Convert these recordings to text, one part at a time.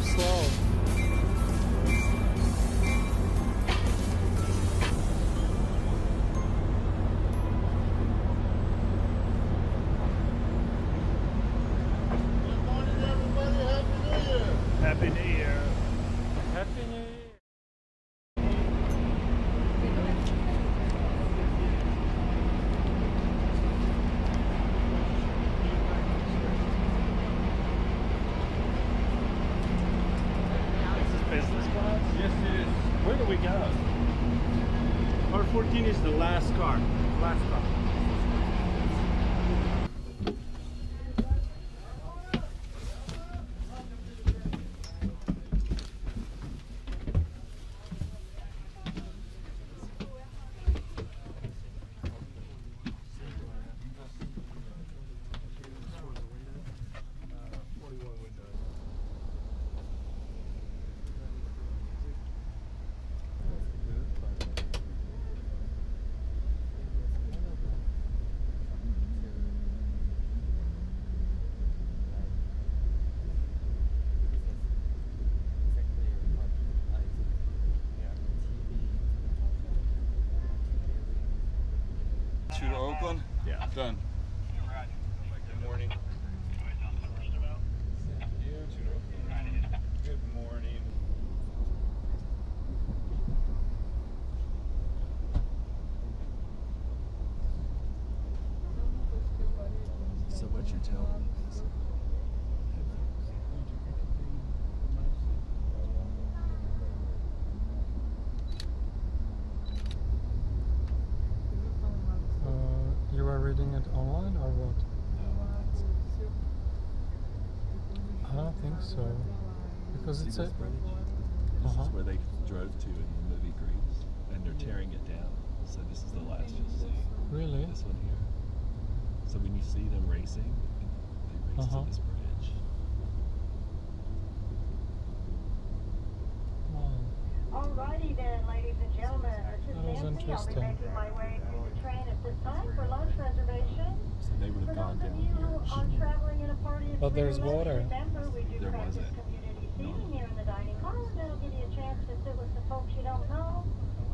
of slow. We go? Car 14 is the last car. Last car. Two to Oakland? Yeah. Done. Good morning. Good morning. So what you're telling me is Uh, you are reading it online or what? I don't think so. Because See it's this a. bridge? This Uh-huh. is where they drove to in the movie Grease, and they're tearing it down. So this is the last you'll see. Really? This one here. So when you see them racing, they race Uh-huh. to this bridge. Wow. Alrighty then, ladies and gentlemen, this is That was Nancy. I'll be interesting. making my way through the train at this time for lunch reservation. So they would For have gone those of down you who traveling in a party of But there's water. Remember, we do There practice wasn't. community seating here in the dining hall, that'll give you a chance to sit with some folks you don't know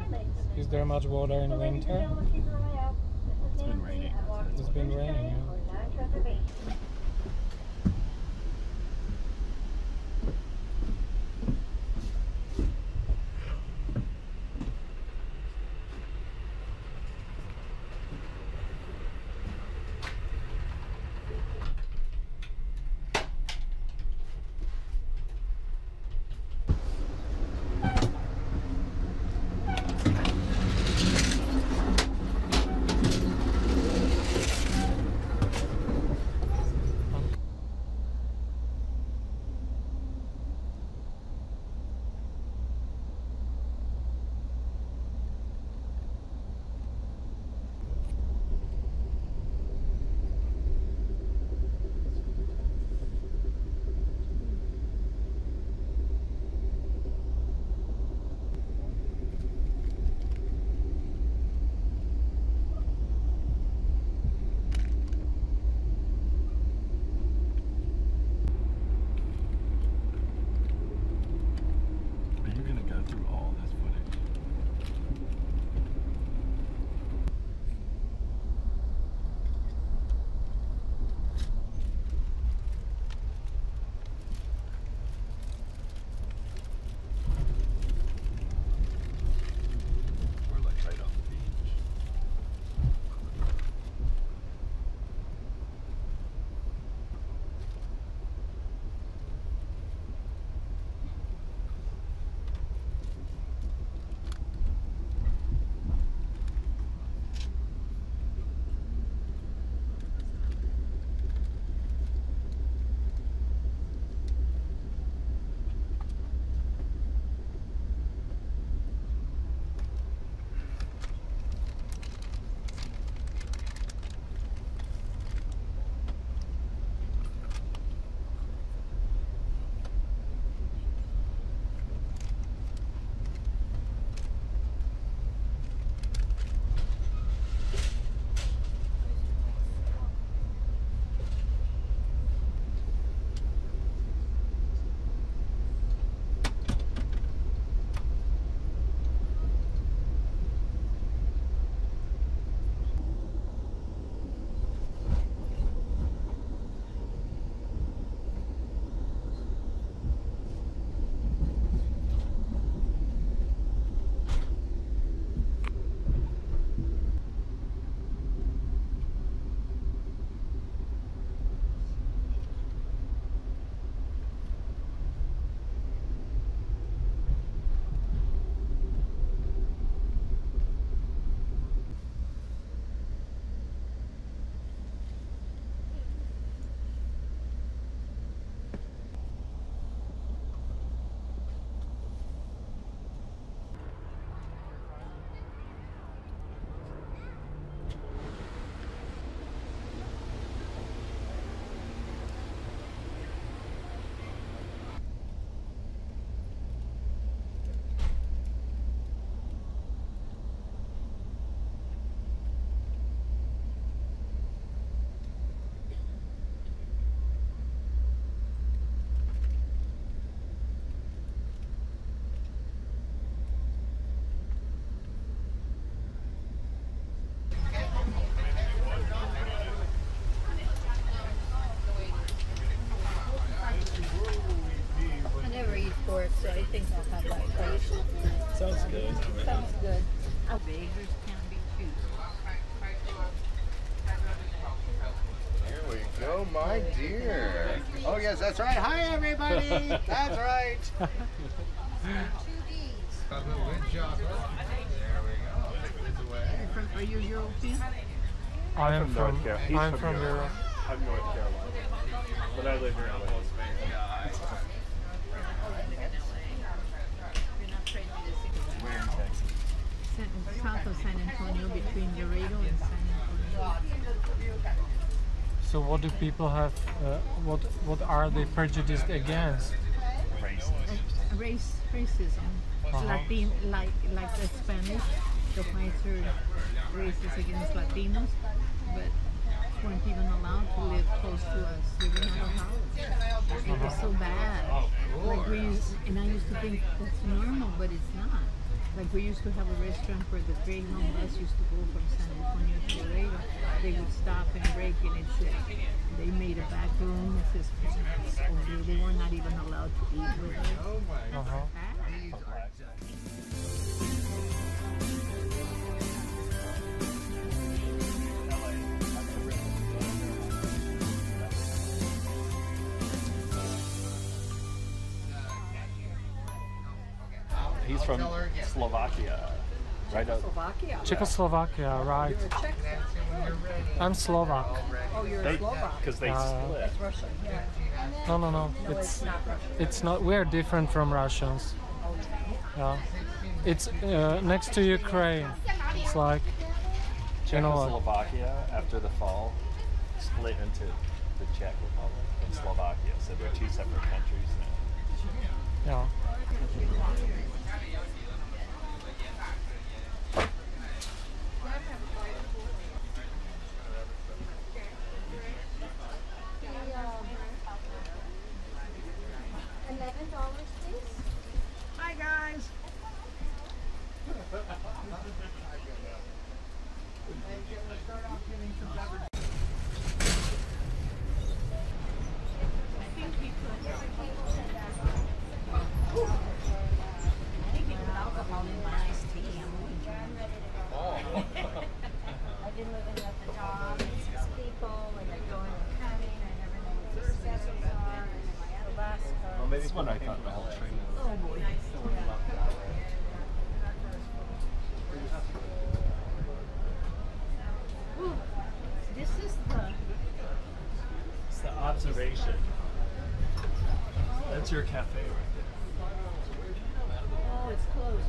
and make some Is there much water in So winter? gentlemen, keep your eye out. This is It's been raining. It's been raining, yeah. That's right. Good job. There we go. Take this away. From, are you European? I am from North Carolina. I'm from from Europe. I'm North Carolina. But I live here in LA. We're in Texas. San, south of San Antonio, between Laredo and San Antonio. So what do people have? Uh, what what are they prejudiced against? Uh, Race, racism. Uh-huh. Latin, like like the Spanish, the whites are racist against Latinos, but weren't even allowed to live close to us. They were not allowed. It was so bad. Like we used, and I used to think that's normal, but it's not. Like we used to have a restaurant where the Greyhound bus used to go from San Antonio to Laredo. They would stop and break, and it said uh, they made a back room. It says over They were not even allowed to eat with us. Oh, my He's from Slovakia. Right up. Slovakia. Czechoslovakia, right? You're a Czech. I'm Slovak. Oh, you're They, a Slovak. because they Uh, split. That's Russian. Yeah. No, no, no. No, it's, It's not Russian. it's not. We're different from Russians. Oh, Yeah. It's uh, next to Ukraine. It's like you know? Czechoslovakia, after the fall, split into the Czech Republic and Slovakia. So they're two separate countries now. Yeah. Eleven dollars, please. Hi, guys. That's your cafe right there. Oh, it's closed.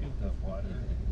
Get that water.